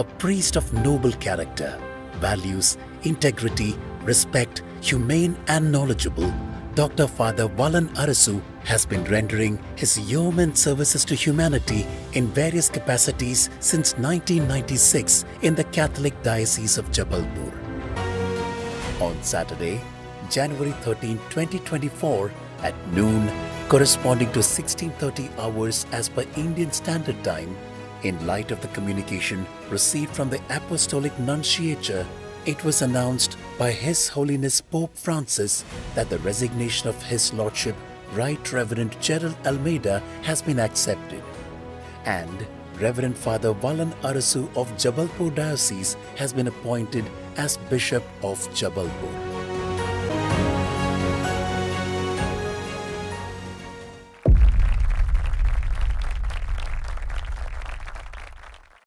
a priest of noble character, values, integrity, respect, humane and knowledgeable, Dr. Father Valan Arasu has been rendering his yeoman services to humanity in various capacities since 1996 in the Catholic Diocese of Jabalpur. On Saturday, January 13, 2024 at noon, corresponding to 1630 hours as per Indian Standard Time, in light of the communication received from the Apostolic Nunciature, it was announced by His Holiness Pope Francis that the resignation of His Lordship Right Reverend Gerald Almeida has been accepted. And Reverend Father Valan Arasu of Jabalpur Diocese has been appointed as Bishop of Jabalpur.